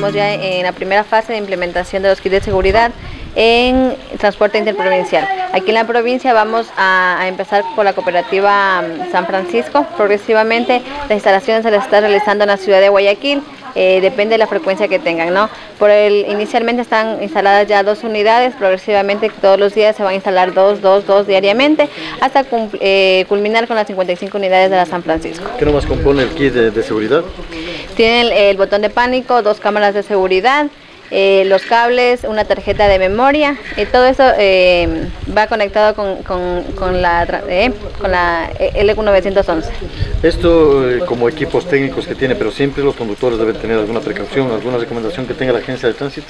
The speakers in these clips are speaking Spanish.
estamos ya en la primera fase de implementación de los kits de seguridad en transporte interprovincial. Aquí en la provincia vamos a, empezar por la cooperativa mm, San Francisco. Progresivamente las instalaciones se las está realizando en la ciudad de Guayaquil. Eh, depende de la frecuencia que tengan, ¿no? Por el, inicialmente están instaladas ya dos unidades, progresivamente todos los días se van a instalar dos, dos, dos diariamente, hasta eh, culminar con las 55 unidades de la San Francisco. ¿Qué nomás compone el kit de, seguridad? Tiene el botón de pánico, dos cámaras de seguridad, eh, los cables, una tarjeta de memoria, y todo eso eh, va conectado con, con, la, eh, con la L911. Esto como equipos técnicos que tiene, pero siempre los conductores deben tener alguna precaución, alguna recomendación que tenga la agencia de tránsito.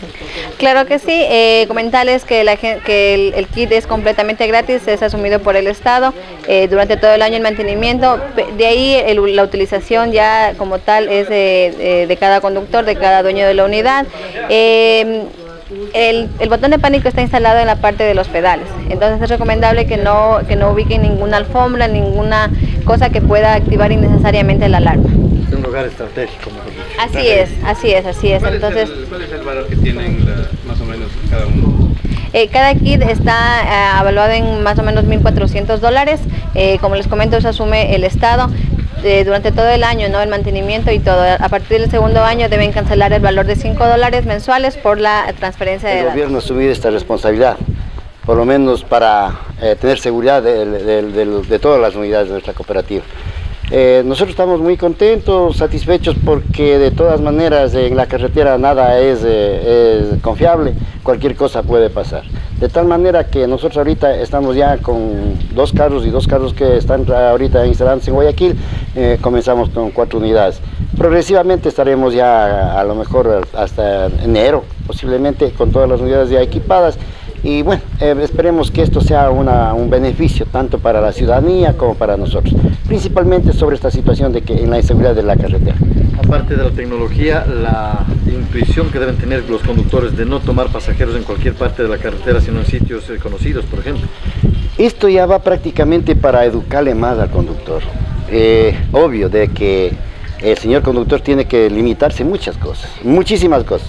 Claro que sí, comentarles que, la, que el, kit es completamente gratis, es asumido por el Estado durante todo el año el mantenimiento, de ahí la utilización ya como tal es de, de, cada conductor, de cada dueño de la unidad. Eh, el, botón de pánico está instalado en la parte de los pedales, entonces es recomendable que no, que no ubiquen ninguna alfombra, ninguna cosa que pueda activar innecesariamente la alarma. Es un lugar estratégico, Así es, así es, así es. entonces, ¿Cuál es el valor que tienen más o menos cada uno? Eh, cada kit está eh, evaluado en más o menos 1.400 dólares. como les comento, eso asume el Estado durante todo el año, ¿no? el mantenimiento y todo. A partir del segundo año deben cancelar el valor de 5 dólares mensuales por la transferencia de El gobierno ha asumido esta responsabilidad, por lo menos para eh, tener seguridad de, todas las unidades de nuestra cooperativa. Eh, nosotros estamos muy contentos, satisfechos porque de todas maneras en la carretera nada es, eh, es confiable, cualquier cosa puede pasar. De tal manera que nosotros ahorita estamos ya con dos carros y dos carros que están ahorita instalados en Guayaquil, eh, comenzamos con cuatro unidades. Progresivamente estaremos ya a lo mejor hasta enero, posiblemente con todas las unidades ya equipadas y bueno, eh, esperemos que esto sea un beneficio tanto para la ciudadanía como para nosotros, principalmente sobre esta situación de que en la inseguridad de la carretera. Aparte de la tecnología, la intuición que deben tener los conductores de no tomar pasajeros en cualquier parte de la carretera, sino en sitios eh, conocidos, por ejemplo. Esto ya va prácticamente para educarle más al conductor. Eh, obvio de que el señor conductor tiene que limitarse muchas cosas, muchísimas cosas.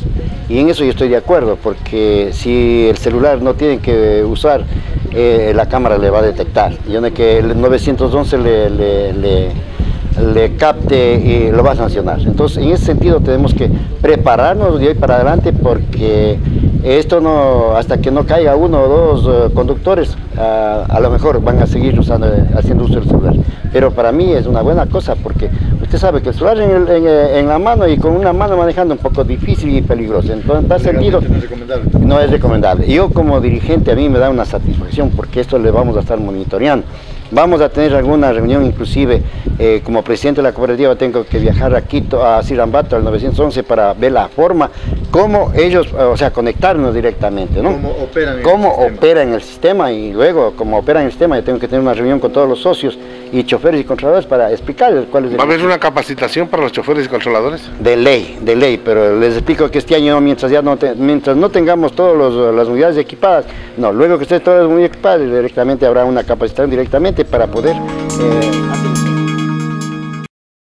Y en eso yo estoy de acuerdo, porque si el celular no tiene que usar, eh, la cámara le va a detectar. Y donde que el 911 le, le, capte y lo va a sancionar. Entonces, en ese sentido tenemos que prepararnos de hoy para adelante porque esto no, hasta que no caiga uno o dos eh, conductores, a lo mejor van a seguir usando, haciendo uso del celular. Pero para mí es una buena cosa porque usted sabe que el celular eh, en, la mano y con una mano manejando es un poco difícil y peligroso. Entonces, da sentido. No es recomendable. No es recomendable. Yo como dirigente a mí me da una satisfacción porque esto le vamos a estar monitoreando. Vamos a tener alguna reunión, inclusive eh, como presidente de la cooperativa tengo que viajar a Quito, a Sirambato, al 911, para ver la forma, cómo ellos, o sea, conectarnos directamente, ¿no? Cómo operan ¿Cómo el opera en el sistema y luego, como operan en el sistema, yo tengo que tener una reunión con todos los socios y choferes y controladores para explicarles cuál es ¿Va a haber una capacitación para los choferes y controladores? De ley, de ley, pero les explico que este año, mientras ya no, mientras no tengamos todas las unidades equipadas, no, luego que estén todas las unidades equipadas, directamente habrá una capacitación directamente para poder... Eh,